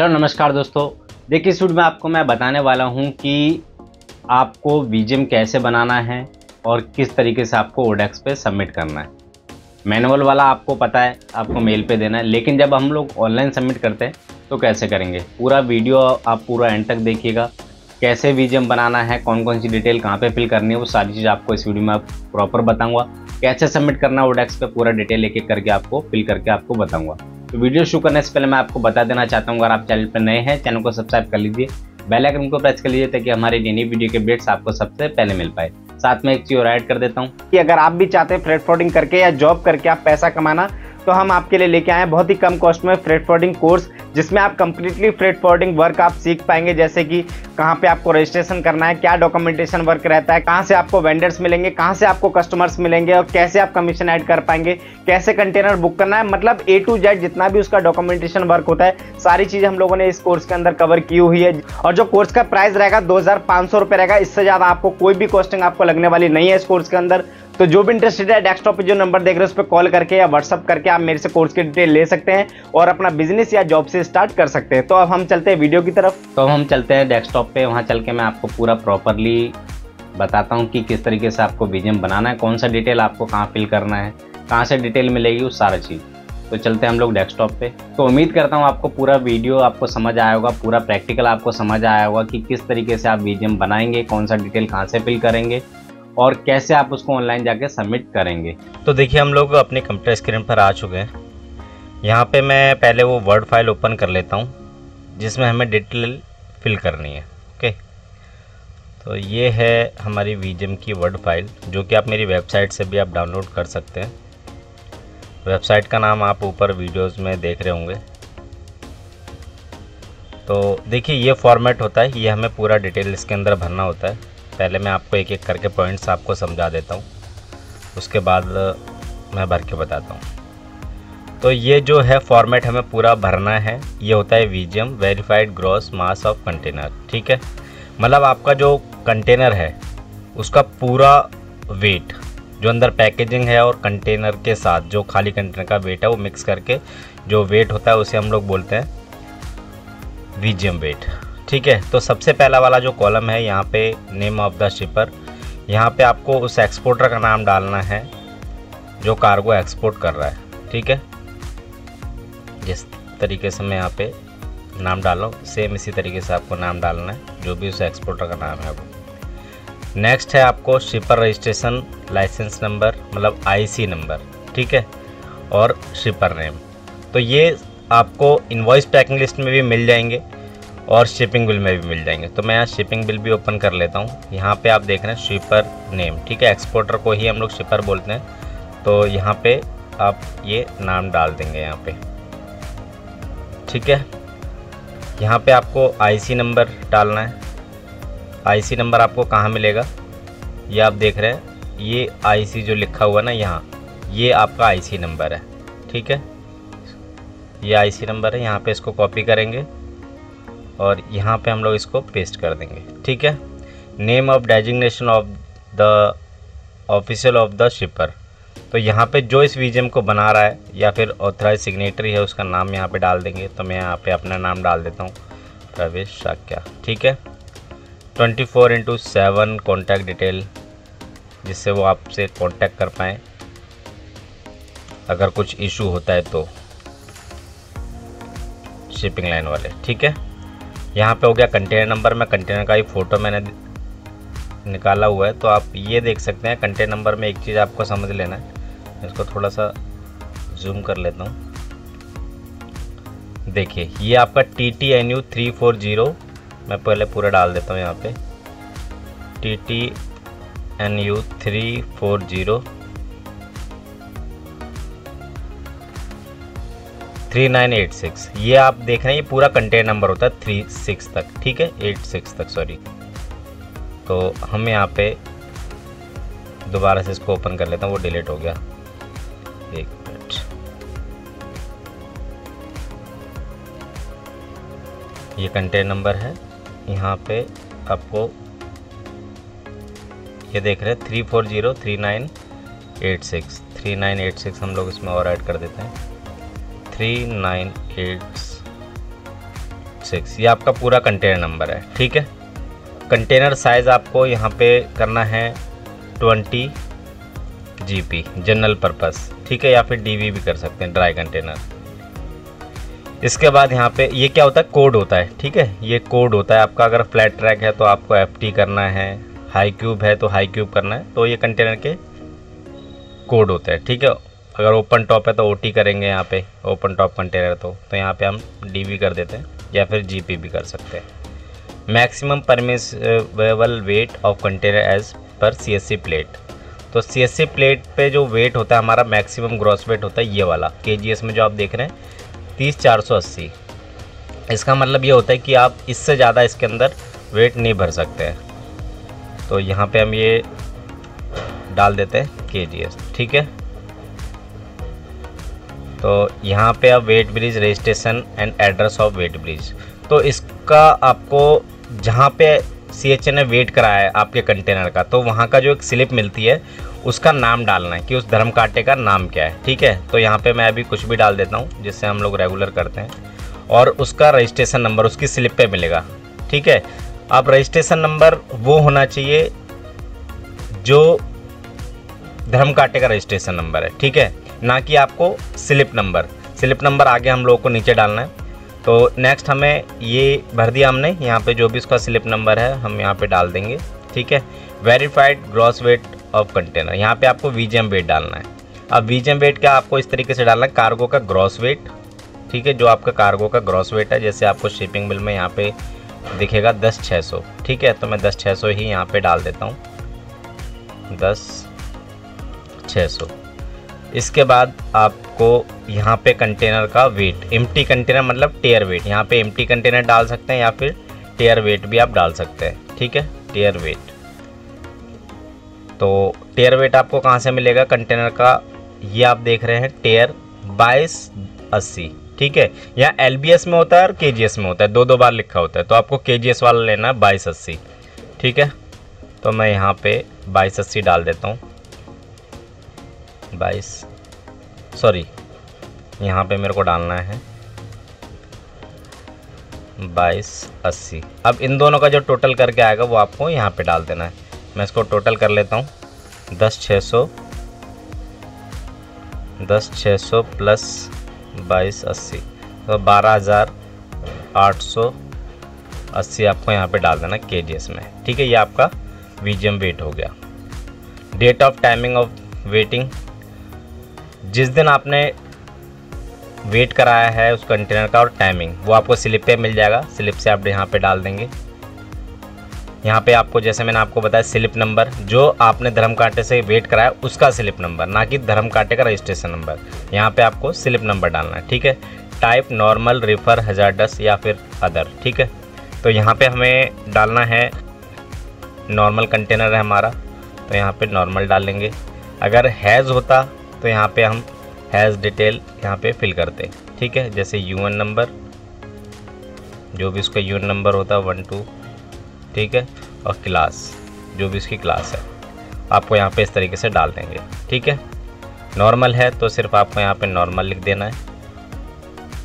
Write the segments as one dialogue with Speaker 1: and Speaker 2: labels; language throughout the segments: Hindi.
Speaker 1: हेलो, नमस्कार दोस्तों। देखिए, इस में आपको मैं बताने वाला हूँ कि आपको वीजियम कैसे बनाना है और किस तरीके से आपको ओडेक्स पे सबमिट करना है। मैनुअल वाला आपको पता है, आपको मेल पे देना है, लेकिन जब हम लोग ऑनलाइन सबमिट करते हैं तो कैसे करेंगे? पूरा वीडियो आप पूरा एंड तक देखिएगा। कैसे वीजियम बनाना है कौन कौन सी डिटेल कहाँ पे फिल करनी है, वो सारी चीज़ आपको इस वीडियो में प्रॉपर बताऊँगा। कैसे सबमिट करना है ओडेक्स पे, पूरा डिटेल एक एक करके आपको फिल करके आपको बताऊँगा। तो वीडियो शुरू करने से पहले मैं आपको बता देना चाहता हूँ, अगर आप चैनल पर नए हैं, चैनल को सब्सक्राइब कर लीजिए। बेल आइकन को प्रेस कर लीजिए ताकि हमारे नई वीडियो के अपडेट्स आपको सबसे पहले मिल पाए। साथ में एक चीज़ और ऐड कर देता हूँ कि अगर आप भी चाहते हैं फ्रेड फ्रॉडिंग करके या जॉब करके आप पैसा कमाना तो हम आपके लिए लेके आए हैं बहुत ही कम कॉस्ट में फ्रेड फॉर्डिंग कोर्स जिसमें आप कंप्लीटली फ्रेड फॉर्डिंग वर्क आप सीख पाएँगे, जैसे कि कहाँ पे आपको रजिस्ट्रेशन करना है, क्या डॉक्यूमेंटेशन वर्क रहता है, कहाँ से आपको वेंडर्स मिलेंगे, कहाँ से आपको कस्टमर्स मिलेंगे और कैसे आप कमीशन ऐड कर पाएँगे, कैसे कंटेनर बुक करना है मतलब ए टू जेड जितना भी उसका डॉक्यूमेंटेशन वर्क होता है, सारी चीज़ हम लोगों ने इस कोर्स के अंदर कवर की हुई है। और जो कोर्स का प्राइस रहेगा, दो हज़ार रहेगा, इससे ज़्यादा आपको कोई भी कॉस्टिंग आपको लगने वाली नहीं है इस कोर्स के अंदर। तो जो भी इंटरेस्टेड है डेस्कटॉप पे जो नंबर देख रहे हैं, उस पर कॉल करके या व्हाट्सअप करके आप मेरे से कोर्स की डिटेल ले सकते हैं और अपना बिज़नेस या जॉब से स्टार्ट कर सकते हैं। तो अब हम चलते हैं वीडियो की तरफ़। तो हम चलते हैं डेस्कटॉप पे। वहाँ चल के मैं आपको पूरा प्रॉपरली बताता हूँ कि किस तरीके से आपको विजन बनाना है, कौन सा डिटेल आपको कहाँ फिल करना है, कहाँ से डिटेल मिलेगी, वो सारा चीज़। तो चलते हैं हम लोग डेस्कटॉप पे। तो उम्मीद करता हूँ आपको पूरा वीडियो आपको समझ आया होगा, पूरा प्रैक्टिकल आपको समझ आया होगा कि किस तरीके से आप वीजियम बनाएँगे, कौन सा डिटेल कहाँ से फिल करेंगे। और कैसे आप उसको ऑनलाइन जाके सबमिट करेंगे?
Speaker 2: तो देखिए, हम लोग अपने कंप्यूटर स्क्रीन पर आ चुके हैं। यहाँ पे मैं पहले वो वर्ड फ़ाइल ओपन कर लेता हूँ, जिसमें हमें डिटेल फिल करनी है ओके तो ये है हमारी वीजम की वर्ड फ़ाइल जो कि आप मेरी वेबसाइट से भी आप डाउनलोड कर सकते हैं। वेबसाइट का नाम आप ऊपर वीडियोस में देख रहे होंगे। तो देखिए, ये फॉर्मेट होता है, ये हमें पूरा डिटेल इसके अंदर भरना होता है। पहले मैं आपको एक एक करके पॉइंट्स आपको समझा देता हूँ। उसके बाद मैं भर के बताता हूँ। तो ये जो है फॉर्मेट हमें पूरा भरना है, ये होता है VGM verified gross mass of container ठीक है? मतलब आपका जो कंटेनर है, उसका पूरा वेट जो अंदर पैकेजिंग है और कंटेनर के साथ, जो खाली कंटेनर का वेट है, वो मिक्स करके जो वेट होता है, उसे हम लोग बोलते हैं वीजियम वेट ठीक है तो सबसे पहला वाला जो कॉलम है, यहाँ पे नेम ऑफ़ द शिपर यहाँ पे आपको उस एक्सपोर्टर का नाम डालना है, जो कार्गो एक्सपोर्ट कर रहा है, ठीक है? जिस तरीके से मैं यहाँ पे नाम डालो सेम इसी तरीके से आपको नाम डालना है, जो भी उस एक्सपोर्टर का नाम है वो। नेक्स्ट है आपको शिपर रजिस्ट्रेशन लाइसेंस नंबर मतलब आईसी नंबर ठीक है? और शिपर नेम तो ये आपको इन्वॉइस पैकिंग लिस्ट में भी मिल जाएँगे। और शिपिंग बिल में भी मिल जाएँगे। तो मैं यहाँ शिपिंग बिल भी ओपन कर लेता हूँ। यहाँ पे आप देख रहे हैं शिपर नेम ठीक है? एक्सपोर्टर को ही हम लोग शिपर बोलते हैं। तो यहाँ पे आप ये नाम डाल देंगे यहाँ पे। ठीक है? यहाँ पे आपको आईसी नंबर डालना है। आईसी नंबर आपको कहाँ मिलेगा? ये आप देख रहे हैं। ये आईसी जो लिखा हुआ ना यहाँ, ये आपका आईसी नंबर है। ठीक है? ये आईसी नंबर है। यहाँ पे इसको कॉपी करेंगे। और यहाँ पे हम लोग इसको पेस्ट कर देंगे, ठीक है? Name of designation of the official of the shipper तो यहाँ पे जो इस वीजियम को बना रहा है, या फिर ऑथराइज सिग्नेटरी है, उसका नाम यहाँ पे डाल देंगे। तो मैं यहाँ पे अपना नाम डाल देता हूँ, प्रवेश शाक्या ठीक है? Twenty four into seven contact detail जिससे वो आपसे कांटेक्ट कर पाएँ। अगर कुछ इशू होता है तो शिपिंग लाइन वाले, ठीक है? यहाँ पे हो गया कंटेनर नंबर में कंटेनर का ही फ़ोटो मैंने निकाला हुआ है। तो आप ये देख सकते हैं कंटेनर नंबर में एक चीज़ आपको समझ लेना है। इसको थोड़ा सा जूम कर लेता हूँ। देखिए, ये आपका T T N U three four zero मैं पहले पूरा डाल देता हूँ यहाँ पे। T T N U three four zero three nine eight six. ये आप देख रहे हैं, ये पूरा कंटेन नंबर होता है थ्री सिक्स तक, ठीक है? एट सिक्स तक सॉरी तो हम यहाँ पे दोबारा से इसको ओपन कर लेता हूँ, वो डिलीट हो गया। एक मिनट ये कंटेन नंबर है, यहाँ पे आपको ये देख रहे हैं, three four zero three nine eight six. Three nine eight six हम लोग इसमें और ऐड कर देते हैं। थ्री नाइन एट सिक्स ये आपका पूरा कंटेनर नंबर है, ठीक है? कंटेनर साइज़ आपको यहाँ पे करना है twenty G P general purpose ठीक है? या फिर डीवी भी कर सकते हैं ड्राई कंटेनर इसके बाद यहाँ पे ये क्या होता है? कोड होता है, ठीक है? ये कोड होता है आपका, अगर फ्लैट ट्रैक है तो आपको एफ़ टी करना है हाई क्यूब है तो हाई क्यूब करना है तो ये कंटेनर के कोड होता है, ठीक है? अगर ओपन टॉप है तो ओटी करेंगे यहाँ पे, ओपन टॉप कंटेनर तो तो यहाँ पे हम डी कर देते हैं, या फिर जीपी भी कर सकते हैं। Maximum permissible weight of container as per CSC plate तो सीएससी प्लेट पे जो वेट होता है, हमारा मैक्सिमम ग्रॉस वेट होता है ये वाला के में जो आप देख रहे हैं, तीस चार सौ अस्सी। इसका मतलब ये होता है कि आप इससे ज़्यादा इसके अंदर वेट नहीं भर सकते हैं। तो यहाँ पे हम ये डाल देते हैं के ठीक है? तो यहाँ पे आप weight bridge registration and address of weight bridge तो इसका आपको जहाँ पे सी एच ने वेट कराया है आपके कंटेनर का तो वहाँ का जो एक स्लिप मिलती है, उसका नाम डालना है कि उस धर्म कांटे का नाम क्या है, ठीक है? तो यहाँ पे मैं अभी कुछ भी डाल देता हूँ, जिससे हम लोग रेगुलर करते हैं। और उसका रजिस्ट्रेशन नंबर उसकी स्लिप पे मिलेगा, ठीक है? अब रजिस्ट्रेशन नंबर वो होना चाहिए जो धर्म कांटे का रजिस्ट्रेशन नंबर है, ठीक है? ना कि आपको स्लिप नंबर। स्लिप नंबर आगे हम लोगों को नीचे डालना है। तो नेक्स्ट हमें ये भर दिया हमने। यहाँ पे जो भी उसका स्लिप नंबर है, हम यहाँ पे डाल देंगे। ठीक है? Verified gross weight of container यहाँ पे आपको वीजेम वेट डालना है। अब वीजेम वेट क्या आपको इस तरीके से डालना है? कार्गो का ग्रॉस वेट ठीक है? जो आपका कार्गो का ग्रॉस वेट है, जैसे आपको शिपिंग बिल में यहाँ पे दिखेगा दस छः सौ। ठीक है? तो मैं दस छः सौ ही यहाँ पे डाल देता हूँ। दस छः सौ। इसके बाद आपको यहाँ पे कंटेनर का वेट एम कंटेनर मतलब टेयर वेट यहाँ पे एम कंटेनर डाल सकते हैं या फिर टेयर वेट भी आप डाल सकते हैं, ठीक है? टेयर वेट तो टेयर वेट आपको कहाँ से मिलेगा? कंटेनर का, ये आप देख रहे हैं टेयर बाईस अस्सी, ठीक है? यहाँ एल में होता है और के में होता है दो दो बार लिखा होता है तो आपको के वाला लेना है बाईस अस्सी, ठीक है? तो मैं यहाँ पे बाईस अस्सी डाल देता हूँ। बाईस। सॉरी यहाँ पे मेरे को डालना है। बाईस, अस्सी। अब इन दोनों का जो टोटल करके आएगा, वो आपको यहाँ पे डाल देना है। मैं इसको टोटल कर लेता हूँ। दस छः सौ। दस छः सौ प्लस बाईस, अस्सी। तो बारह हज़ार आठ सौ अस्सी आपको यहाँ पे डाल देना के में। ठीक है, ये आपका वीजियम वेट हो गया। Date of timing of waiting जिस दिन आपने वेट कराया है उस कंटेनर का और टाइमिंग, वो आपको स्लिप पे मिल जाएगा। स्लिप से आप यहाँ पे डाल देंगे। यहाँ पे आपको, जैसे मैंने आपको बताया, स्लिप नंबर, जो आपने धर्म कांटे से वेट कराया, उसका स्लिप नंबर, ना कि धर्म कांटे का रजिस्ट्रेशन नंबर। यहाँ पे आपको स्लिप नंबर डालना है, ठीक है? टाइप, नॉर्मल, रिफर हजारडस या फिर अदर ठीक है? तो यहाँ पे हमें डालना है, नॉर्मल कंटेनर है हमारा तो यहाँ पे नॉर्मल डालेंगे अगर हैज़ होता तो यहाँ पे हम हैज़ डिटेल यहाँ पे फिल करते हैं। ठीक है? जैसे यूएन नंबर जो भी उसका यूएन नंबर होता है वन टू ठीक है? और क्लास जो भी इसकी क्लास है। आपको यहाँ पे इस तरीके से डाल देंगे। ठीक है? नॉर्मल है तो सिर्फ़ आपको यहाँ पे नॉर्मल लिख देना है।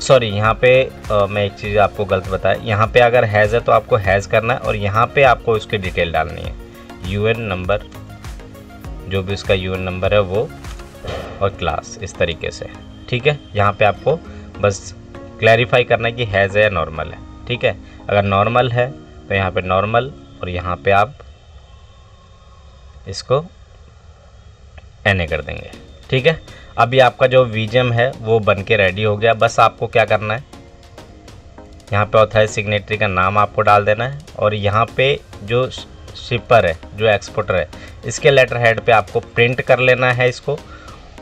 Speaker 2: सॉरी यहाँ पे आ, मैं एक चीज़ आपको गलत बताया। यहाँ पे अगर हैज़ है तो आपको हैज़ करना है और यहाँ पे आपको उसकी डिटेल डालनी है। यूएन नंबर जो भी उसका यूएन नंबर है वो और क्लास इस तरीके से ठीक है? यहाँ पे आपको बस क्लैरिफाई करना है कि हैज़ है या नॉर्मल है। ठीक है? अगर नॉर्मल है तो यहाँ पे नॉर्मल और यहाँ पे आप इसको एन कर देंगे। ठीक है? अभी आपका जो वीजम है, वो बन के रेडी हो गया। बस आपको क्या करना है? यहाँ पे ऑथराइज सिग्नेटरी का नाम आपको डाल देना है और यहाँ पे जो शिपर है, जो एक्सपोर्टर है, इसके लेटर हेड पे आपको प्रिंट कर लेना है इसको।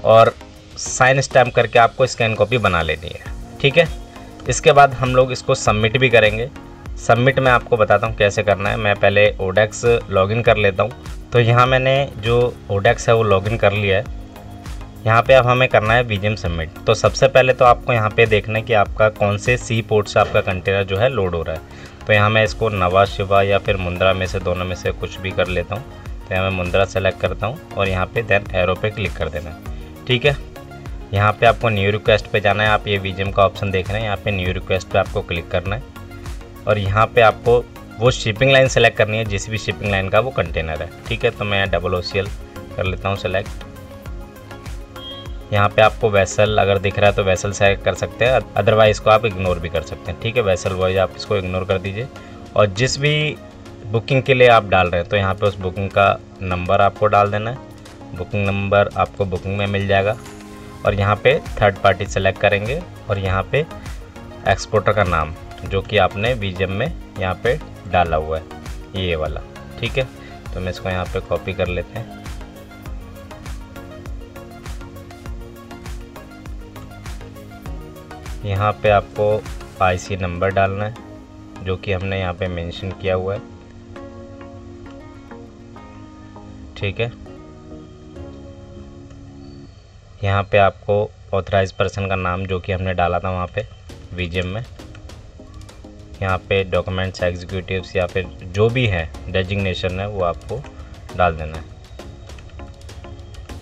Speaker 2: और साइन स्टैम्प करके आपको स्कैन कॉपी बना लेनी है। ठीक है? इसके बाद हम लोग इसको सबमिट भी करेंगे। सबमिट मैं आपको बताता हूँ कैसे करना है। मैं पहले ओडेक्स लॉगिन कर लेता हूँ। तो यहाँ मैंने जो ओडेक्स है वो लॉगिन कर लिया है। यहाँ पे अब हमें करना है बीजेम सबमिट। तो सबसे पहले तो आपको यहाँ पे देखना है कि आपका कौन से सी पोर्ट से आपका कंटेनर जो है लोड हो रहा है। तो यहाँ मैं इसको नवा, शिवा या फिर मुंद्रा में से, दोनों में से कुछ भी कर लेता हूँ। तो यहाँ मैं मुंद्रा सेलेक्ट करता हूँ और यहाँ पे देन एरो पे क्लिक कर देना है। ठीक है? यहाँ पे आपको न्यू रिक्वेस्ट पे जाना है। आप ये वीजेम का ऑप्शन देख रहे हैं। यहाँ पे न्यू रिक्वेस्ट पे आपको क्लिक करना है। और यहाँ पे आपको वो शिपिंग लाइन सेलेक्ट करनी है। जिस भी शिपिंग लाइन का वो कंटेनर है। ठीक है? तो मैं डबल ओसीएल कर लेता हूँ सेलेक्ट यहाँ पे आपको वैसल अगर दिख रहा है तो वैसल सेलेक्ट कर सकते हैं। अदरवाइज़ इसको आप इग्नोर भी कर सकते हैं। ठीक है? वैसल वाइज आप इसको इग्नोर कर दीजिए। और जिस भी बुकिंग के लिए आप डाल रहे हैं तो यहाँ पे उस बुकिंग का नंबर आपको डाल देना है। बुकिंग नंबर आपको बुकिंग में मिल जाएगा। और यहाँ पे थर्ड पार्टी सेलेक्ट करेंगे और यहाँ पे एक्सपोर्टर का नाम, जो कि आपने वीजम में यहाँ पे डाला हुआ है, ये वाला, ठीक है? तो मैं इसको यहाँ पे कॉपी कर लेते हैं। यहाँ पे आपको आईसी नंबर डालना है, जो कि हमने यहाँ पे मेंशन किया हुआ है, ठीक है? यहाँ पे आपको ऑथराइज पर्सन का नाम जो कि हमने डाला था वहाँ पे वीजीएम में। यहाँ पे डॉक्यूमेंट्स एग्जीक्यूटिव्स या फिर जो भी है डेजिग्नेशन है, वो आपको डाल देना है।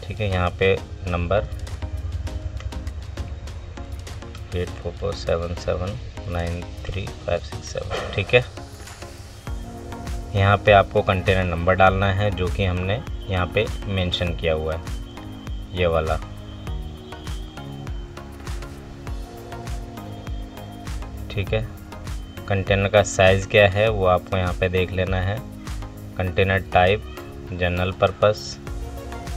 Speaker 2: ठीक है, यहाँ पे number eight four four seven seven nine three five six seven ठीक है? यहाँ पे आपको कंटेनर नंबर डालना है, जो कि हमने यहाँ पे मेंशन किया हुआ है। ये वाला। ठीक है। कंटेनर का साइज़ क्या है, वो आपको यहाँ पे देख लेना है। Container type general purpose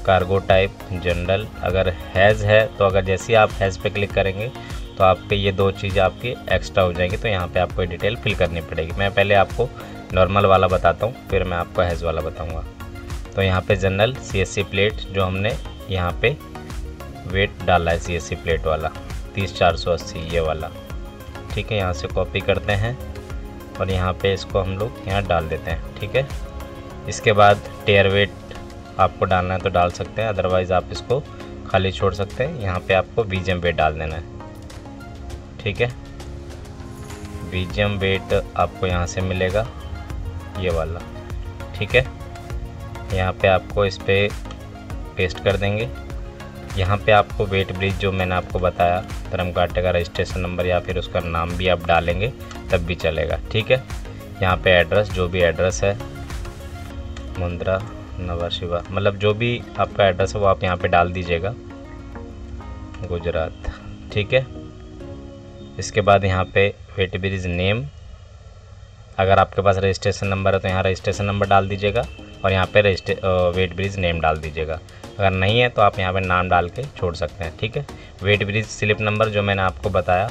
Speaker 2: cargo type general अगर हैज़ है तो अगर जैसे आप हैज़ पे क्लिक करेंगे तो आपके ये दो चीज़ आपकी एक्स्ट्रा हो जाएँगी तो यहाँ पे आपको डिटेल फिल करनी पड़ेगी। मैं पहले आपको नॉर्मल वाला बताता हूँ, फिर मैं आपको हैज़ वाला बताऊँगा। तो यहाँ पे जनरल सीएससी प्लेट जो हमने यहाँ पे वेट डाला है सीएससी प्लेट वाला, तीस चार सौ अस्सी, ये वाला। ठीक है, यहाँ से कॉपी करते हैं और यहाँ पे इसको हम लोग यहाँ डाल देते हैं, ठीक है? इसके बाद टेयर वेट आपको डालना है तो डाल सकते हैं अदरवाइज़ आप इसको खाली छोड़ सकते हैं। यहाँ पे आपको बीजेम वेट डाल देना है, ठीक है? बीजेम वेट आपको यहाँ से मिलेगा, ये वाला, ठीक है? यहाँ पे आपको इस पर पे पेस्ट कर देंगे। यहाँ पे आपको वेट ब्रिज जो मैंने आपको बताया धर्म काटे का रजिस्ट्रेशन नंबर या फिर उसका नाम भी आप डालेंगे, तब भी चलेगा, ठीक है? यहाँ पे एड्रेस, जो भी एड्रेस है, मुंद्रा नवा शिवा मतलब जो भी आपका एड्रेस है वो आप यहाँ पे डाल दीजिएगा, गुजरात, ठीक है? इसके बाद यहाँ पे वेट ब्रिज नेम, अगर आपके पास रजिस्ट्रेशन नंबर है तो यहाँ रजिस्ट्रेशन नंबर डाल दीजिएगा और यहाँ पे रजिस्ट्रे वेट ब्रिज नेम डाल दीजिएगा। अगर नहीं है तो आप यहाँ पे नाम डाल के छोड़ सकते हैं, ठीक है? वेट ब्रिज स्लिप नंबर जो मैंने आपको बताया,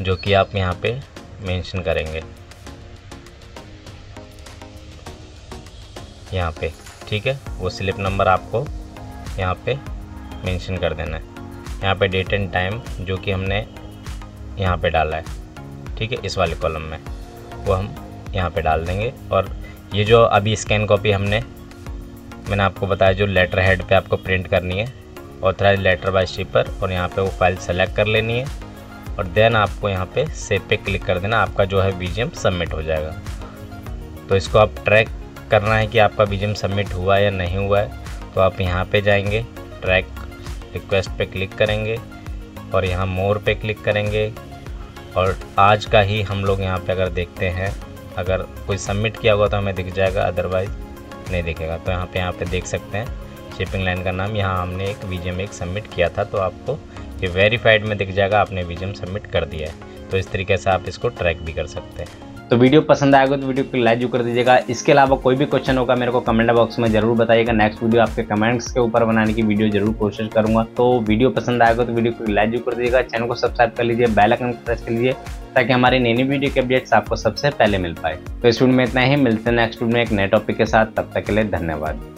Speaker 2: जो कि आप यहाँ पे मेंशन करेंगे। यहाँ पे, ठीक है? वो स्लिप नंबर आपको यहाँ पे मेंशन कर देना है। यहाँ पे डेट एंड टाइम जो कि हमने यहाँ पे डाला है, ठीक है? इस वाले कॉलम में। वो हम यहाँ पे डाल देंगे और ये जो अभी स्कैन कॉपी हमने मैंने आपको बताया जो लेटर हेड पे आपको प्रिंट करनी है ऑथराइज लेटर बाय शिपर और यहाँ पे वो फ़ाइल सेलेक्ट कर लेनी है और देन आपको यहाँ पे सेव पे क्लिक कर देना, आपका जो है वीजीएम सबमिट हो जाएगा। तो इसको आप ट्रैक करना है कि आपका वीजीएम सबमिट हुआ या नहीं हुआ है। तो आप यहाँ पे जाएँगे ट्रैक रिक्वेस्ट पे क्लिक करेंगे और यहाँ मोर पे क्लिक करेंगे और आज का ही हम लोग यहाँ पे अगर देखते हैं, अगर कोई सबमिट किया होगा तो हमें दिख जाएगा अदरवाइज़ नहीं दिखेगा। तो यहाँ पे यहाँ पे देख सकते हैं शिपिंग लाइन का नाम यहाँ हमने एक वीजियम एक सबमिट किया था तो आपको ये वेरीफाइड में दिख जाएगा, आपने वीजियम सबमिट कर दिया है। तो इस तरीके से आप इसको ट्रैक भी कर सकते हैं।
Speaker 1: तो वीडियो पसंद आएगा तो वीडियो को लाइक ज़रूर कर दीजिएगा। इसके अलावा कोई भी क्वेश्चन होगा, मेरे को कमेंट बॉक्स में ज़रूर बताइएगा। नेक्स्ट वीडियो आपके कमेंट्स के ऊपर बनाने की वीडियो ज़रूर कोशिश करूँगा। तो वीडियो पसंद आएगा तो वीडियो को लाइक ज़रूर कर दीजिएगा। चैनल को सब्सक्राइब कर लीजिए बेल आइकन प्रेस कर लीजिए। ताकि हमारी नई नई वीडियो के अपडेट्स आपको सबसे पहले मिल पाए। तो इस वीडियो में इतना ही। मिलते हैं नेक्स्ट वीडियो में एक नए टॉपिक के साथ। तब तक के लिए धन्यवाद।